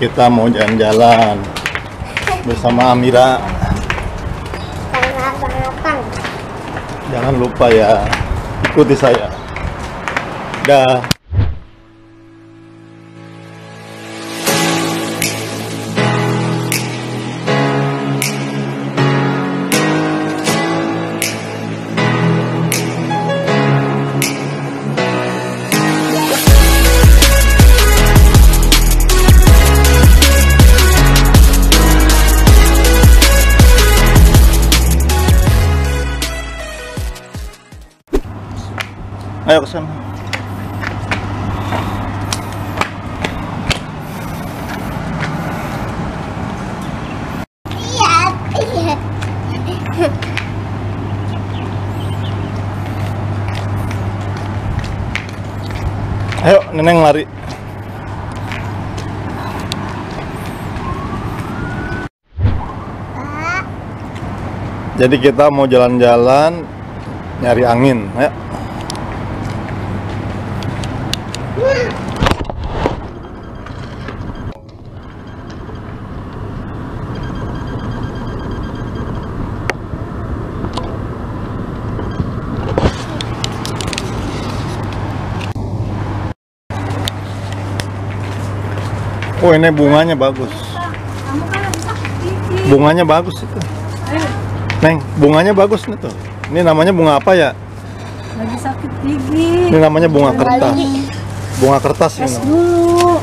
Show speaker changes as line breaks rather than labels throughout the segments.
kita mau jalan-jalan bersama Amira. Jangan lupa ya, ikuti saya. Dah. Ayo ke sana.
Iya, iya.
Ayo, Neneng lari. Jadi kita mau jalan-jalan nyari angin. Ayo. Oh ini bunganya bagus. Bunganya bagus itu. Neng, bunganya bagus nih tuh. Ini namanya bunga apa ya?
lagi sakit gigi
Ini namanya bunga kertas. Bunga kertas ini.
es dulu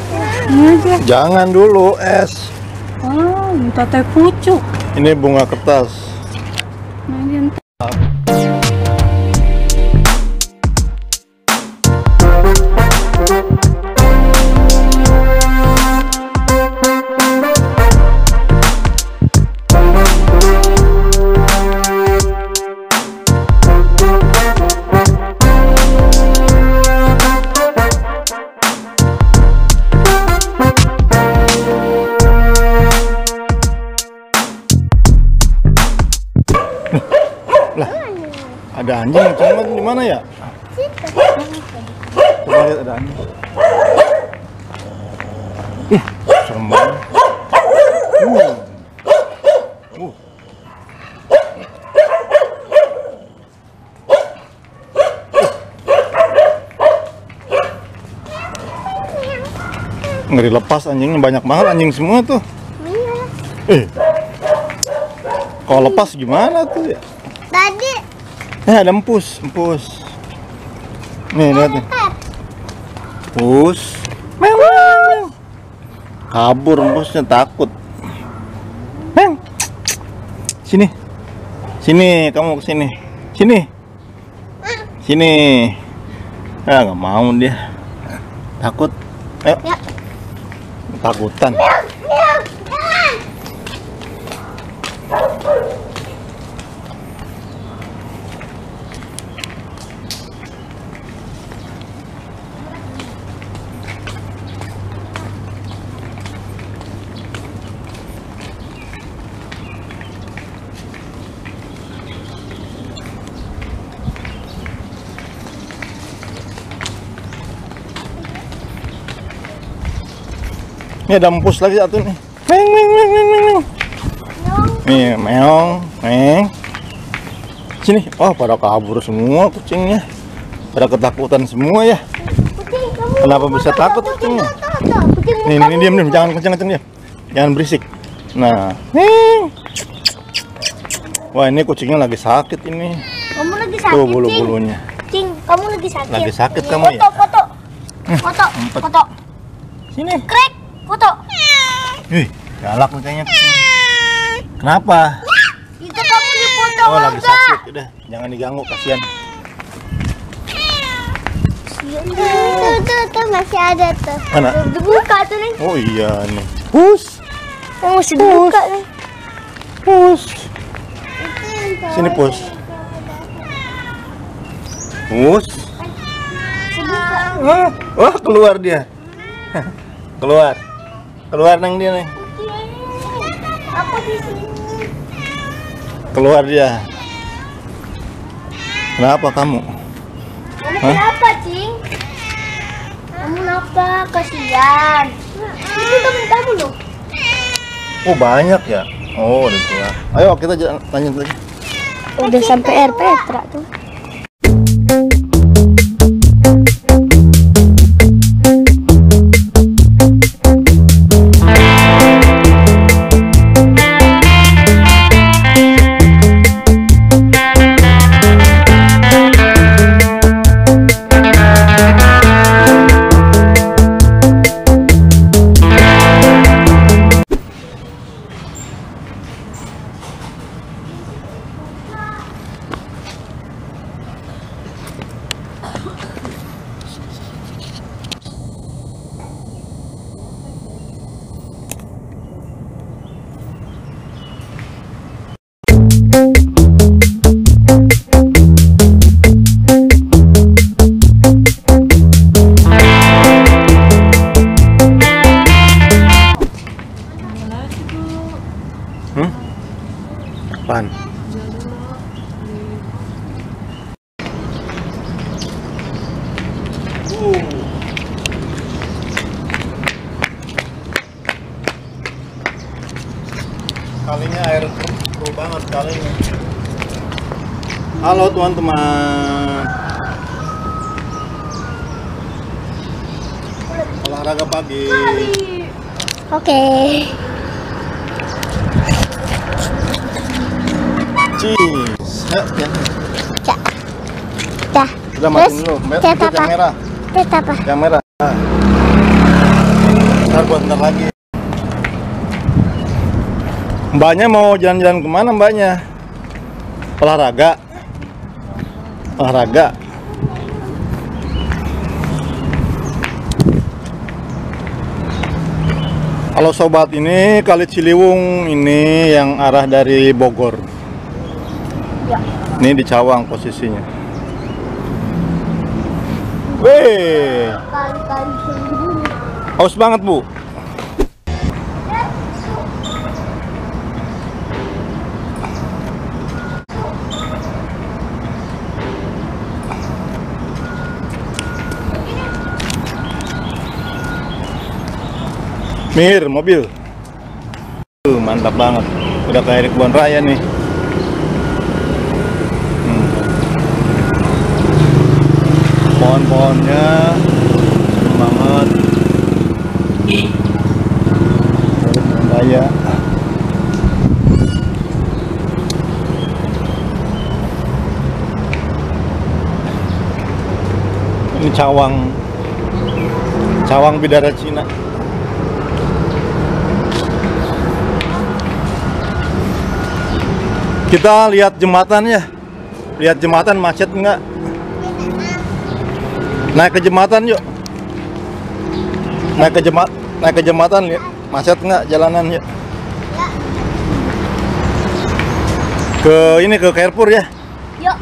Jangan dulu es.
oh minta teh pucuk
Ini bunga kertas. Ngeri lepas anjingnya banyak banget anjing semua tuh. Eh. Kalau lepas gimana tuh ya?
Tadi
Eh ada empus, empus. Nih lihat nih. Empus. Meow. Kabur empusnya takut. Meng. Sini. Sini, kamu ke sini. Sini. Sini. Ah, nggak mau dia. Takut. Ayo.
Ya.
भागवतन Ini ada empus lagi satu nih. Meng, meng, meng, meng, meng, meng. Nih, meong, meng. Sini. Oh, pada kabur semua kucingnya. Pada ketakutan semua ya.
kucing.
Kenapa bisa takut kucingnya?
Kucing
Nih, nih, diam, diam. Jangan kenceng-kenceng diam. Jangan berisik. Nah, meng. Wah, ini kucingnya lagi sakit ini.
Kamu lagi sakit,
Tuh bulu-bulunya.
Cing, kamu lagi sakit.
Lagi sakit
Nih,
kamu
foto,
ya?
Foto, foto,
Empat.
foto.
Sini.
Krek, foto.
Wih, galak kucingnya. Kenapa?
Itu kamu di foto
Oh, lagi sakit. Udah, jangan diganggu, kasihan.
Tuh, tuh, tuh, masih ada tuh.
Mana?
Dibuka tuh nih.
Oh iya nih. Pus.
Oh, masih dibuka nih.
Pus. Sini pus. Pus. Wah, wah keluar dia. keluar. Keluar neng dia nih.
Aku di sini.
Keluar dia. Kenapa kamu?
Kamu
Hah?
kenapa, Cing? Kamu kenapa? Kasihan. Itu temen kamu loh.
Oh banyak ya. Oh udah tua. Ayo kita jalan lanjut lagi.
Udah sampai air Petra tuh.
Halo teman-teman. Olahraga pagi.
Oke.
Cheese. Ya, ya.
Cak. Dah.
Udah matiin dulu. Ikut
apa?
yang merah.
Tet apa?
Yang merah. Ah. Ntar buat ntar lagi. Mbaknya mau jalan-jalan ke mana mbaknya? Olahraga. Olahraga. Halo sobat, ini kali Ciliwung ini yang arah dari Bogor.
Ya.
Ini di Cawang posisinya.
Sendiri.
haus banget bu. Mir, mobil. Tuh, mantap banget. Udah kayak di kebun raya nih. Hmm. Pohon-pohonnya banget. Raya. Ini cawang. Cawang bidara Cina. Kita lihat jembatan ya. Lihat jembatan macet enggak? Naik ke jembatan yuk. Naik ke jembatan, naik ke jembatan lihat macet enggak jalanan yuk. Ke ini ke Carrefour ya.
Yuk.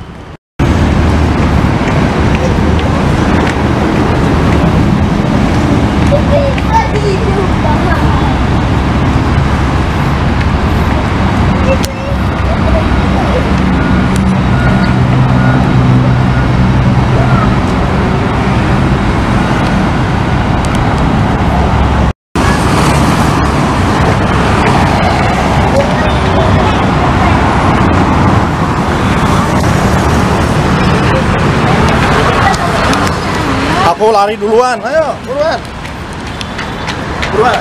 Aku lari duluan. Ayo, buruan. Buruan.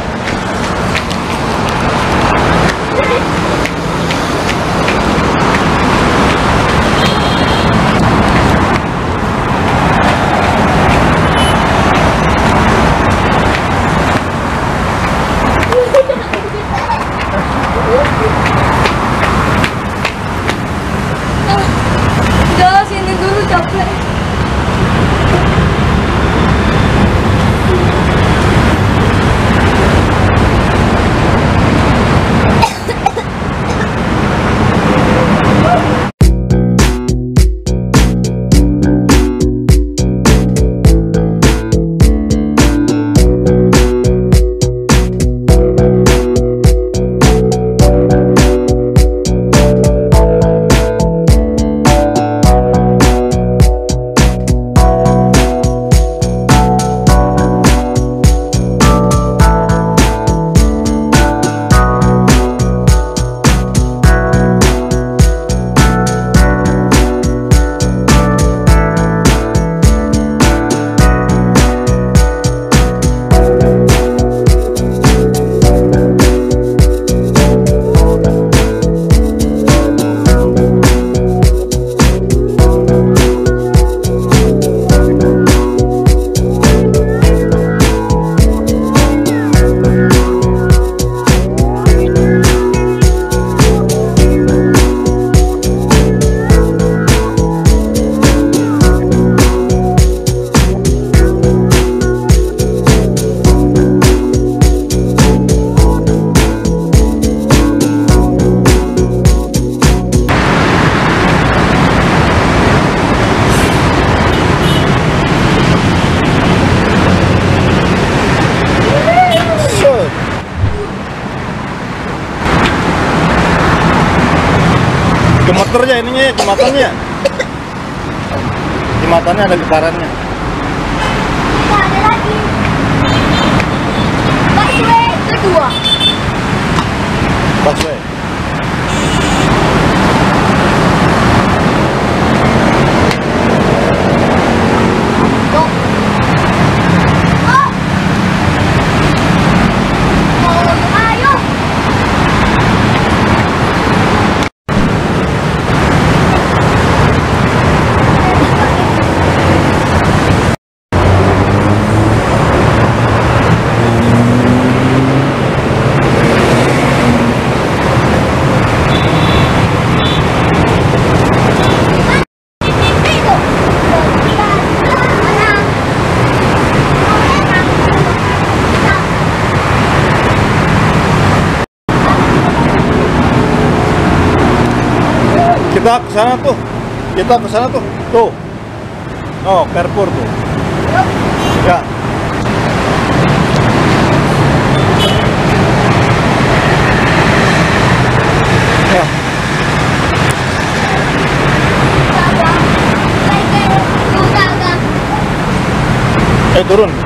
Gemeternya ininya ya, jembatannya. Jembatannya ada getarannya.
Nggak ada lagi.
Busway kedua.
Busway.
Dok. Oh. Oh, ayo.
Itu. Mana?
Kita ke sana tuh. Kita ke sana tuh. Tuh. Oh, Carrefour tuh. Ya. Ya. Eh turun.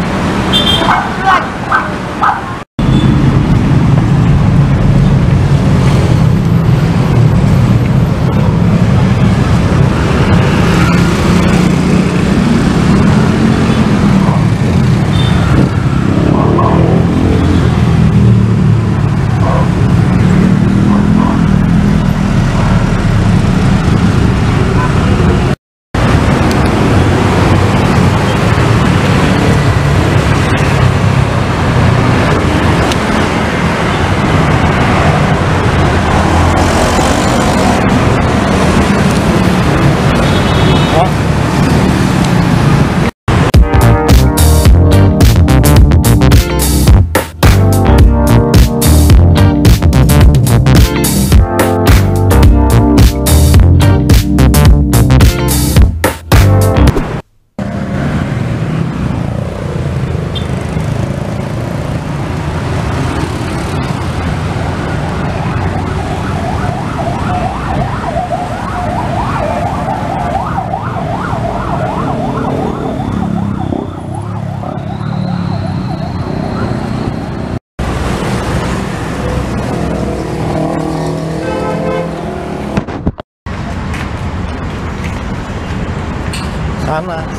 Sana.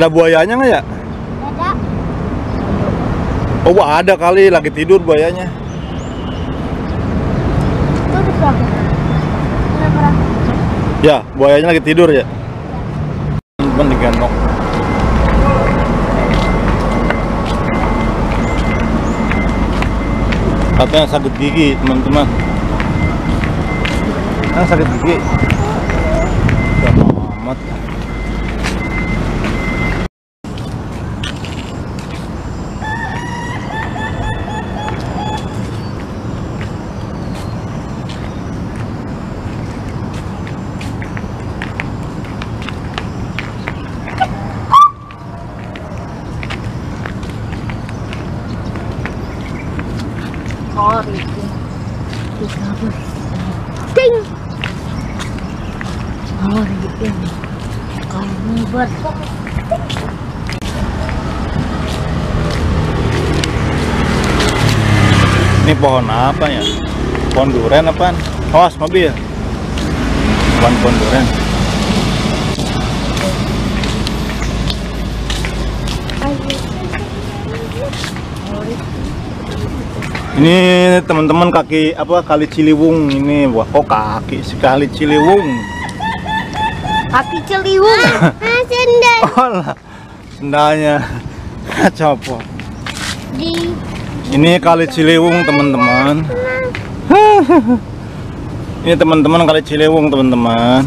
Ada buayanya nggak ya?
Ada.
Oh, ada kali lagi tidur buayanya. Ya, buayanya lagi tidur ya. Temen digendong. Katanya sakit gigi, teman-teman. Ah, sakit gigi. Ya amat.
Ini
pohon apa ya? Pohon duren apaan? Awas mobil. Bukan pohon duren. Ini teman-teman kaki apa kali Ciliwung ini wah kok kaki sekali Ciliwung.
Kaki celiwung.
Ah, sendal.
Oh lah, sendalnya copot.
Di
Ini kali Ciliwung teman-teman. Ini teman-teman kali Ciliwung teman-teman.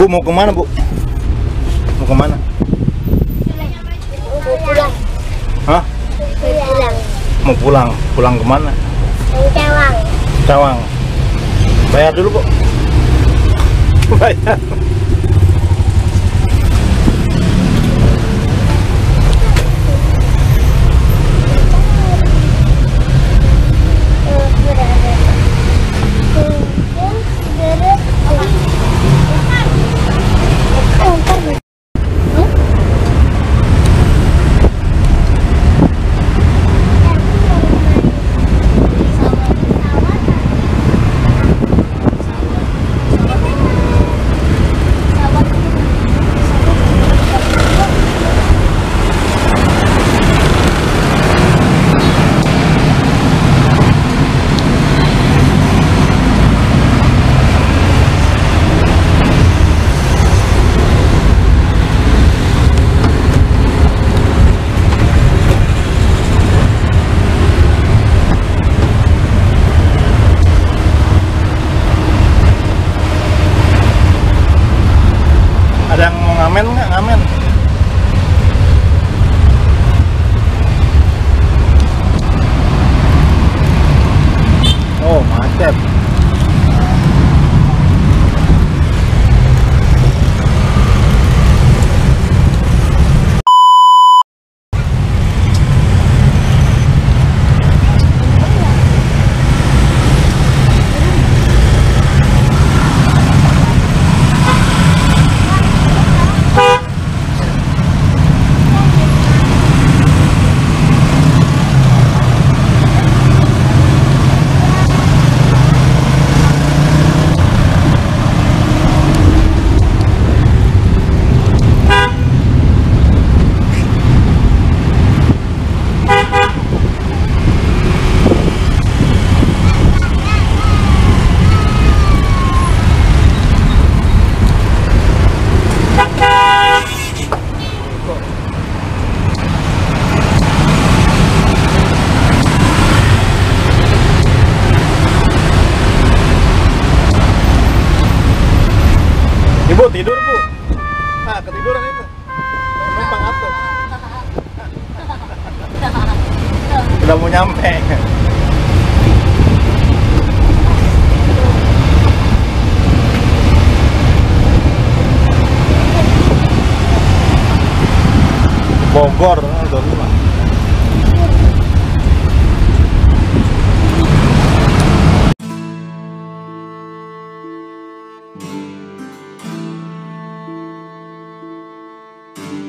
Bu mau ke mana bu? Mau ke mana?
mau pulang.
Hah?
Pulang.
Mau pulang? Pulang ke
mana? Cawang.
Cawang. Bayar dulu bu. Bayar. borda, não, né, da lima. thank